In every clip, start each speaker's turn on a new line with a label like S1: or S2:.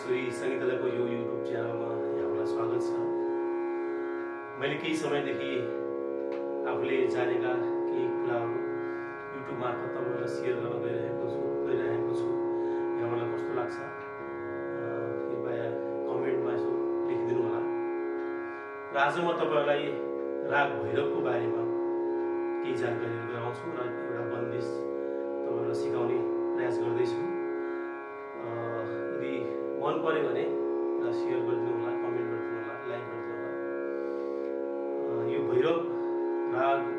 S1: बागेश्वरी सङ्गीतालयको यो युट्युब च्यानलमा यहाँलाई स्वागत छ मैले केही समयदेखि आफूले जानेका केही कुराहरू युट्युब मार्फत तपाईँहरूलाई सेयर गर्न गइरहेको छु गइरहेको छु यहाँलाई कस्तो लाग्छ कृपया कमेन्टमा यसो लेखिदिनु होला र आज म तपाईँहरूलाई राग भैरवको बारेमा केही जानकारीहरू गराउँछु र एउटा बन्दिस तपाईँहरूलाई सिकाउने प्रयास गर्दैछु पऱ्यो भने सेयर गरिदिनु होला कमेन्ट गरिदिनु होला लाइक गरिदिनु होला यो भैरव रागको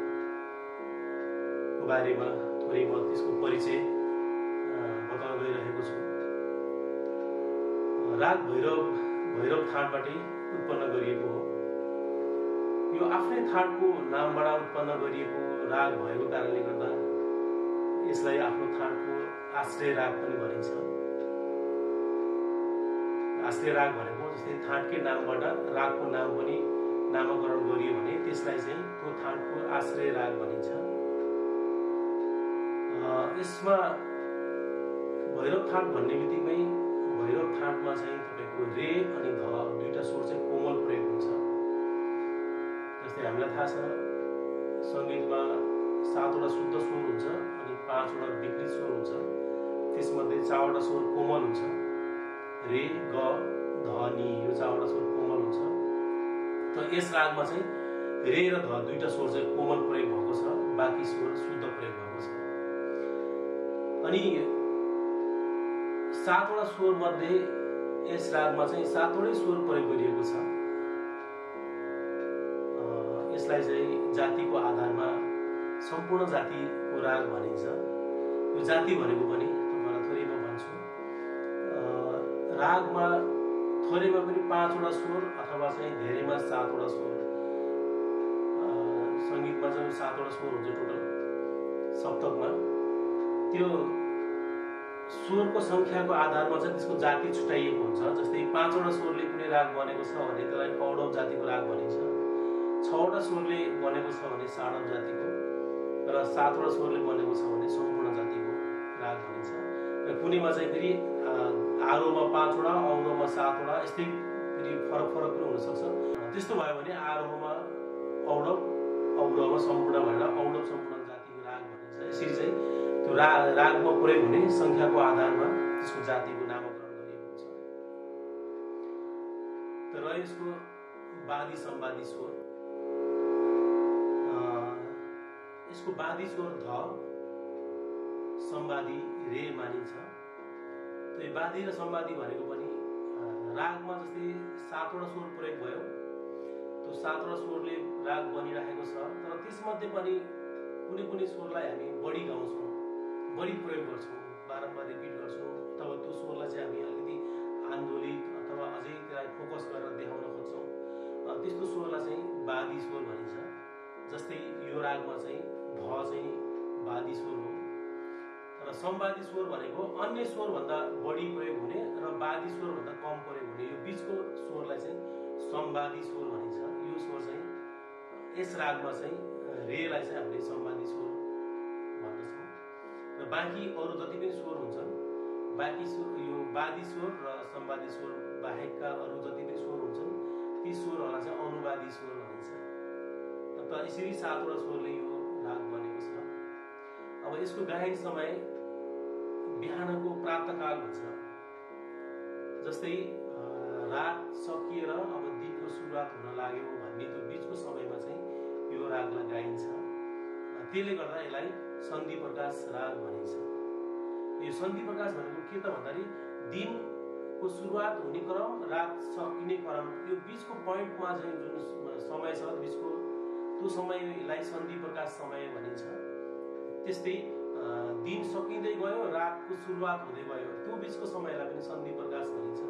S1: बारेमा थोरै म त्यसको परिचय बताउन गइरहेको छु। राग भैरव भैरव थाटबाटै उत्पन्न गरिएको हो। यो आफ्नै थाटको नामबाट उत्पन्न गरिएको राग भएको कारणले गर्दा यसलाई आफ्नो थाटको आश्रय राग पनि भनिन्छ। आश्रय राग भनेको जस्तै थाटकै नामबाट रागको नाम पनि नामाकरण गरियो भने त्यसलाई चाहिँ त्यो थाटको आश्रय राग भनिन्छ। यसमा भैरव थाट भन्ने बित्तिकै भैरव थाटमा चाहिँ तपाईँको रे अनि ध दुईवटा स्वर चाहिँ कोमल प्रयोग हुन्छ। जस्तै हामीलाई थाहा छ सङ्गीतमा सातवटा शुद्ध स्वर हुन्छ अनि पाँचवटा विकृत स्वर हुन्छ। त्यसमध्ये चारवटा स्वर कोमल हुन्छ। रे ग ध नि यो चारवटा स्वर कोमल हुन्छ। त यस रागमा चाहिँ रे र ध दुईवटा स्वर चाहिँ कोमल प्रयोग भएको छ बाँकी स्वर शुद्ध प्रयोग भएको छ। अनि सातवटा स्वर मध्ये यस रागमा चाहिँ सातवटै स्वर प्रयोग गरिएको छ। यसलाई चाहिँ जातिको आधारमा सम्पूर्ण जातिको राग भनिन्छ। यो जाति भनेको पनि रागमा थोरैमा पनि पाँचवटा स्वर अथवा चाहिँ धेरैमा सातवटा स्वर सङ्गीतमा चाहिँ सातवटा स्वर हुन्छ टोटल सप्तकमा। त्यो स्वरको सङ्ख्याको आधारमा चाहिँ त्यसको जाति छुट्याइएको हुन्छ जस्तै पाँचवटा स्वरले कुनै राग बनेको छ भने त्यसलाई औडव जातिको राग भनिन्छ छवटा स्वरले बनेको छ भने साडव जातिको र सातवटा स्वरले बनेको छ भने सम्पूर्ण जातिको राग भनिन्छ। र कुनैमा चाहिँ फेरि आरोहमा पाँचवटा औरोहमा सातवटा यस्तै फेरि फरक फरक पनि हुनसक्छ। त्यस्तो भयो भने आरोहमा औडव औरवमा सम्पूर्ण भएर औडव सम्पूर्ण जातिको राग भनिन्छ। यसरी चाहिँ त्यो रा रागमा प्रयोग हुने सङ्ख्याको आधारमा त्यसको जातिको नामाकरण गरिएको हुन्छ। र यसको वादी सम्वादी स्वर यसको वादी स्वर ध सम्वादी रे मानिन्छ। त्यो वादी र सम्वादी भनेको पनि रागमा जस्तै सातवटा स्वर प्रयोग भयो। त्यो सातवटा स्वरले राग बनिराखेको छ तर त्यसमध्ये पनि कुनै कुनै स्वरलाई हामी बढी गाउँछौँ बढी प्रयोग गर्छौँ बारम्बार रिपिट गर्छौँ अथवा त्यो स्वरलाई चाहिँ हामी अलिकति आन्दोलित अथवा अझै त्यसलाई फोकस गरेर देखाउन खोज्छौँ। त्यस्तो स्वरलाई चाहिँ वादी स्वर भनिन्छ जस्तै यो रागमा चाहिँ ध चाहिँ वादी स्वर सम्वादी स्वर भनेको अन्य स्वरभन्दा बढी प्रयोग हुने र वादी स्वरभन्दा कम प्रयोग हुने यो बिचको स्वरलाई चाहिँ सम्वादी स्वर भनिन्छ। यो स्वर चाहिँ यस रागमा चाहिँ रेलाई चाहिँ हामीले सम्वादी स्वर भन्दछौँ। र बाँकी अरू जति पनि स्वर हुन्छन् बाँकी स्वर यो वादी स्वर र सम्वादी स्वर बाहेकका अरू जति पनि स्वर हुन्छन् ती स्वरहरूलाई चाहिँ अनुवादी स्वर भनिन्छ। त यसरी सातवटा स्वरले यो राग बनेको छ। अब यसको गायन समय बिहानको प्रातकाल हुन्छ। जस्तै रात सकिएर अब दिनको सुरुवात हुन लाग्यो भन्ने त्यो बिचको समयमा चाहिँ यो रागलाई गाइन्छ। त्यसले गर्दा यसलाई सन्धि प्रकाश राग भनिन्छ। यो सन्धि प्रकाश भनेको के त भन्दाखेरि दिनको सुरुवात हुने क्रम रात सकिने क्रम यो बिचको पोइन्टमा चाहिँ जुन समय छ बिचको त्यो समयलाई सन्धि प्रकाश समय भनिन्छ। त्यस्तै दिन सकिँदै गयो रातको सुरुवात हुँदै गयो। त्यो बिचको समयलाई पनि सन्धि प्रकाश भनिन्छ।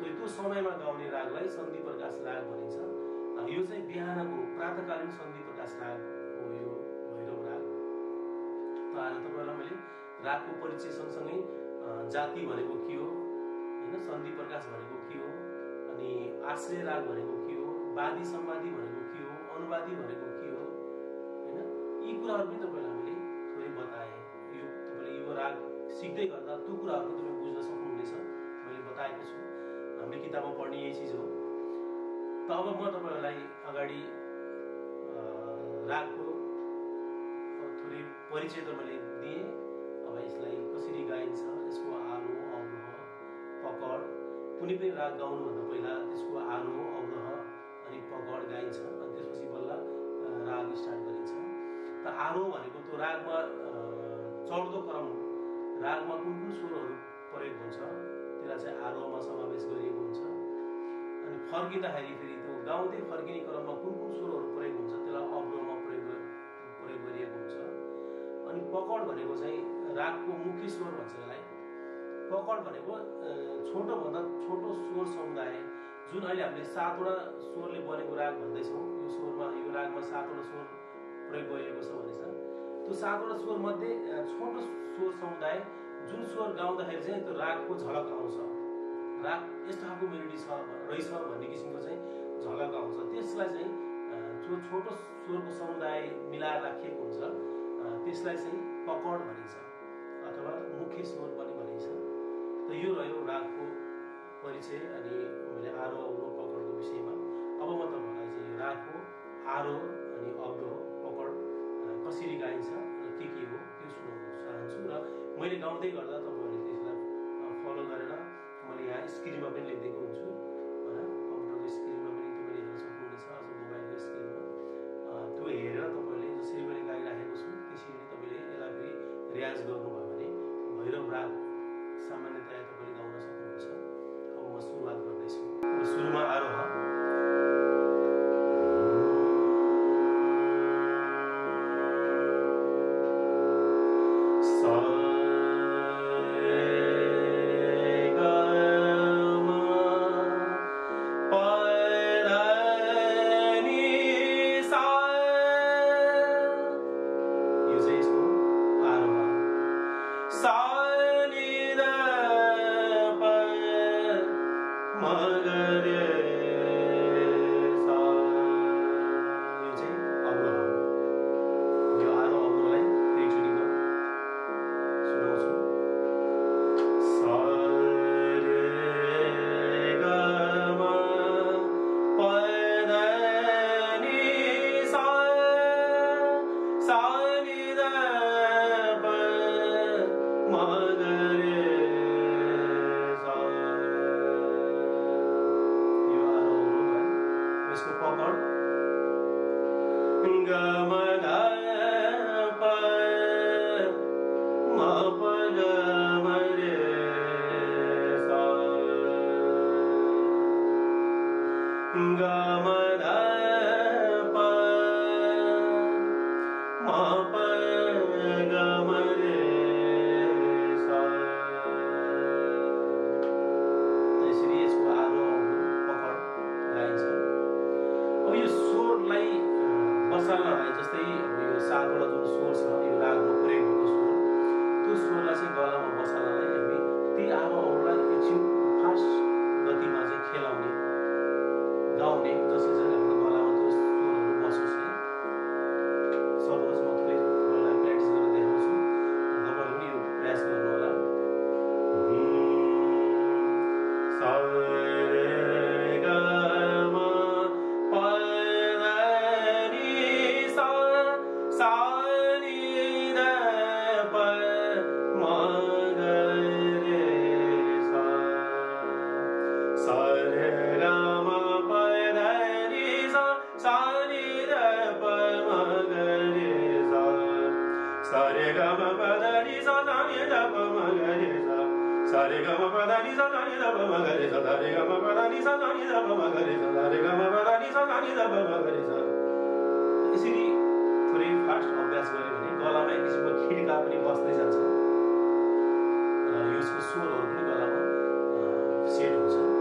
S1: त्यो समयमा गाउने रागलाई सन्धि प्रकाश राग भनिन्छ। यो चाहिँ बिहानको प्रातकालीन सन्धि प्रकाश राग हो यो भैरव राग। त आज तपाईँहरूलाई मैले रागको परिचय सँगसँगै जाति भनेको के हो होइन सन्धि प्रकाश भनेको के हो अनि आश्रय राग भनेको के हो वादी सम्वादी भनेको के हो अनुवादी भनेको के हो होइन यी कुराहरू पनि तपाईँलाई सिक्दै गर्दा त्यो कुराहरू तपाईँ बुझ्न सक्नुहुनेछ। मैले बताएको छु। हाम्रो किताबमा पढ्ने यही चिज हो। त अब म तपाईँहरूलाई अगाडि रागको थोरै परिचय त मैले दिएँ। अब यसलाई कसरी गाइन्छ यसको आरोह अवरोह पकड कुनै पनि राग गाउनुभन्दा पहिला त्यसको आरोह अवरोह अनि पकड गाइन्छ। अनि त्यसपछि बल्ल राग स्टार्ट गरिन्छ। त आरोह भनेको त्यो रागमा चढ्दो क्रम रागमा कुन कुन स्वरहरू प्रयोग हुन्छ त्यसलाई चाहिँ आरोहमा समावेश गरिएको हुन्छ। अनि फर्किँदाखेरि फेरि त्यो गाउँदै फर्किने क्रममा कुन कुन स्वरहरू प्रयोग हुन्छ त्यसलाई अवरोहमा प्रयोग प्रयोग गरिएको हुन्छ। अनि पकड भनेको चाहिँ रागको मुख्य स्वर भन्छ यसलाई। पकड भनेको छोटोभन्दा छोटो स्वर समुदाय जुन अहिले हामीले सातवटा स्वरले बनेको राग भन्दैछौँ। यो स्वरमा यो रागमा सातवटा स्वर प्रयोग गरिएको छ भनेछ। त्यो सातवटा स्वरमध्ये छोटो स्वर समुदाय जुन स्वर गाउँदाखेरि चाहिँ त्यो रागको झलक आउँछ। राग यस्तो खालको मेलोडी छ रहेछ भन्ने किसिमको चाहिँ झलक आउँछ। त्यसलाई चाहिँ जो छोटो स्वरको समुदाय मिलाएर राखिएको हुन्छ। त्यसलाई चाहिँ पकड भनिन्छ अथवा मुख्य स्वर पनि भनिन्छ। त यो रह्यो रागको परिचय अनि मैले आरो अवरो पकडको विषयमा। अब म तपाईँहरूलाई चाहिँ रागको आरो अनि पकड कसरी गाइन्छ के के हो त्यो सुनाउन चाहन्छु र मैले गाउँदै गर्दा तपाईँहरूले त्यसलाई फलो गरेर मैले यहाँ स्क्रिनमा पनि लेखिदिएको हुन्छु। मसललाई जस्तै यो सालबाट जुन स्वर छ यो रागमा पुर्याइ भएको स्वर त्यो स्वरलाई चाहिँ गलामा बसाल्नलाई हामी ती आमाहरूलाई एकछिन फास्ट गतिमा चाहिँ खेलाउने गाउने जसले चाहिँ यसरी थोरै फास्ट अभ्यास गऱ्यो भने गलामा एक किसिमको खिड्का पनि बस्दै जान्छ। र यसको स्वरहरू पनि गलामा सेट हुन्छ।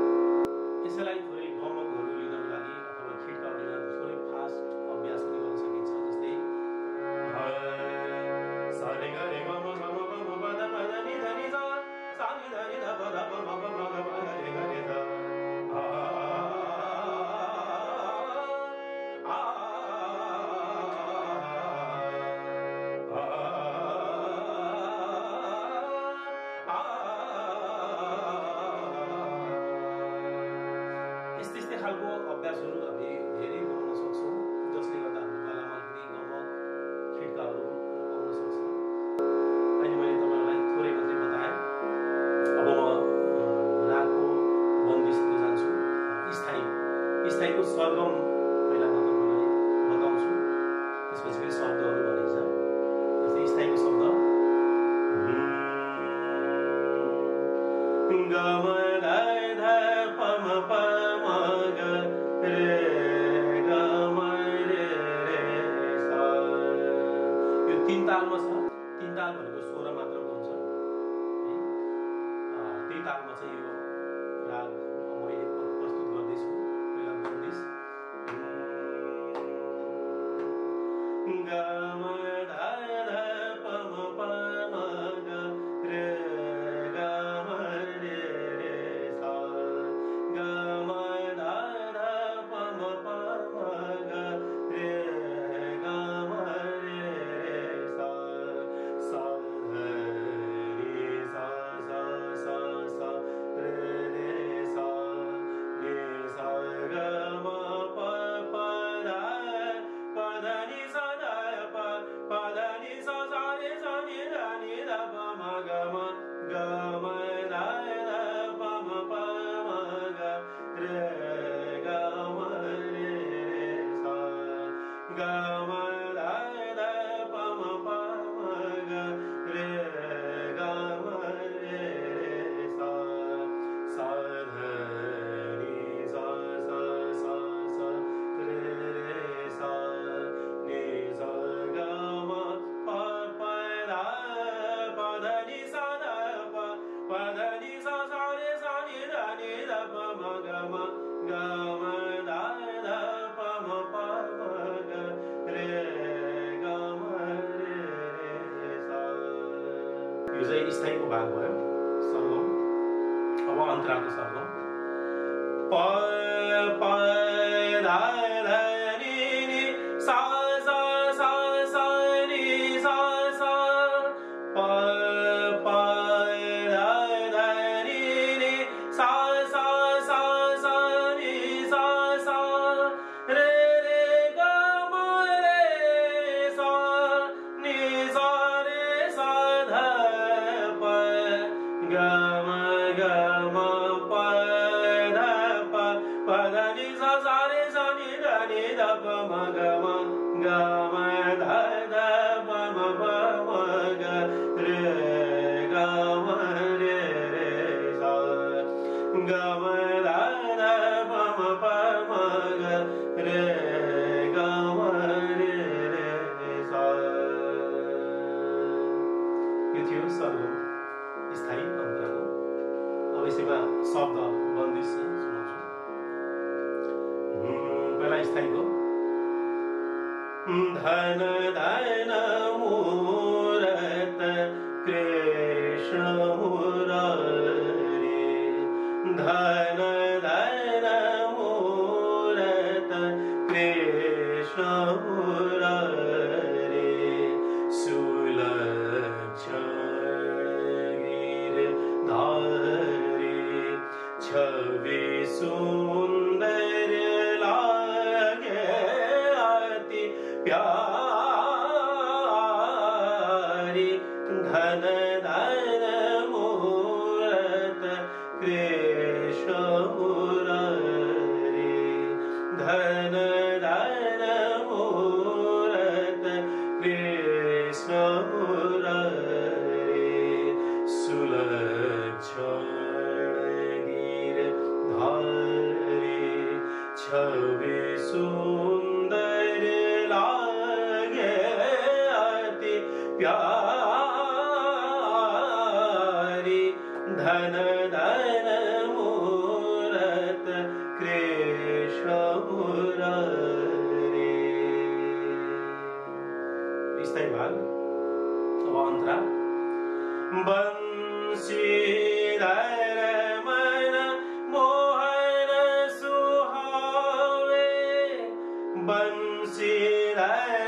S1: स्थायीको भाग भयो। सर्वम। अब अन्तरालको सर्वम। प Ananda cabeças. Hey.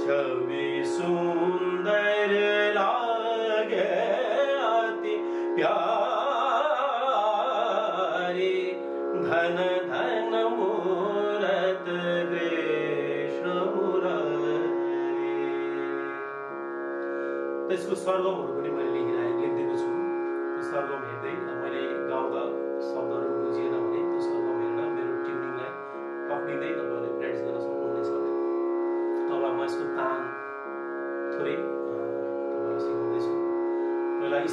S1: छवि सुन्दर लागे अति प्यारी धन धन मूरत कृष्ण मुरारी त्यसको सर्गमहरू पनि मैले लेखिरहेको लेखिदिएको छु त्यो सर्गम हेर्दै मैले गाउँका शब्दहरू बुझिएन भने त्यो सर्गम हेरेर मेरो ट्युनिङलाई पक्रिँदै म यसको तान थोरै तपाईँलाई सिकाउँदैछु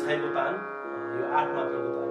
S1: स्थायीको अँ, यो आठ मात्राको तान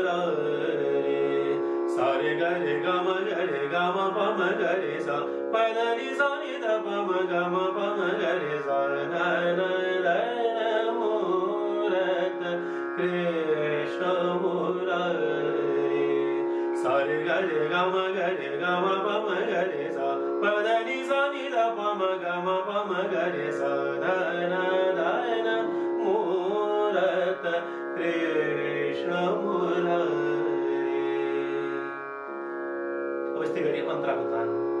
S1: गरे कृष्ण गरे गरे गम गरे धन मूरत कृष्ण यस्तै गरी अन्तराको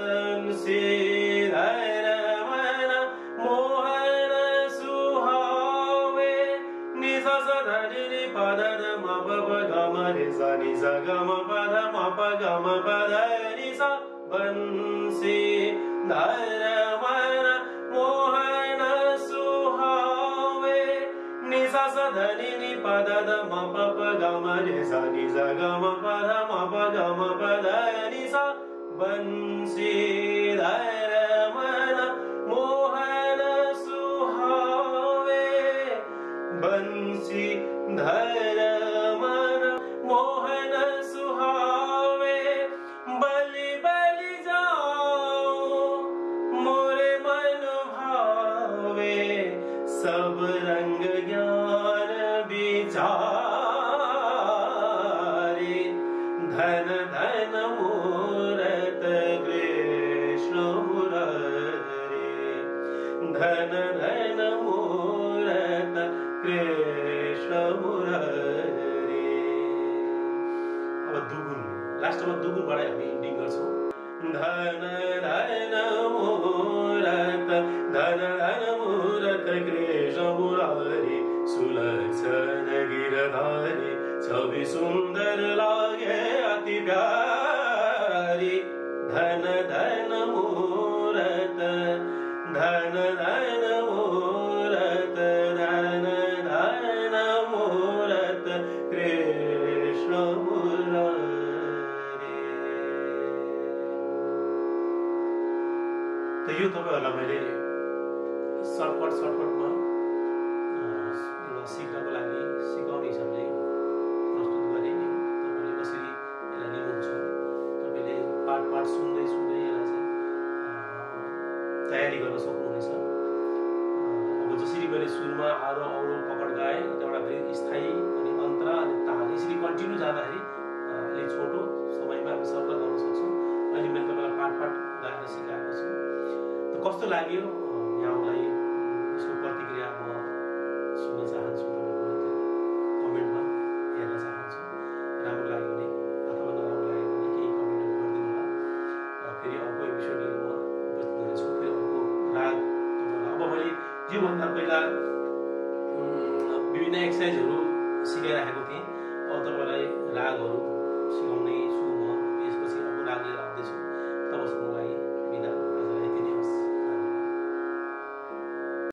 S1: re sa ni sa ga ma pa da ma pa ga ma pa da ni sa ban si da ra ma na mo ha na su ha ve ni sa sa da ni ni pa da da ma pa pa ga ma re sa ni sa ga ma pa da ma pa ga ma pa da ni sa ban si da ra ma na mo ha na su ha ve ban si da सब रंग ज्ञान विचारे। धन धन मूरत कृष्ण मुरारे धन धन मूरत कृष्ण मुरारे अब दुगुन लास्टमा दुगुनबाटै हामी इन्डिङ गर्छौँ। धन धन सुलक्षण गिरधारी छवि सुन्दर लागे अति प्यारी धन धन मूरत धन धन मूरत धन धन मूरत कृष्ण मुरारी। त यो तो मैले सर्टकट सर्टकटमा अँ, तयारी गर्न सक्नुहुनेछ अब जसरी मैले सुरुमा आरो औरो पकड गाएँ त्यहाँबाट फेरि स्थायी अनि अन्तरा अनि ताल यसरी कन्टिन्यू जाँदाखेरि अलिक छोटो समयमा हामी सबलाई गर्न सक्छौँ। अहिले मैले तपाईँलाई पाठ पाठ गाएर सिकाएको छु। त कस्तो लाग्यो?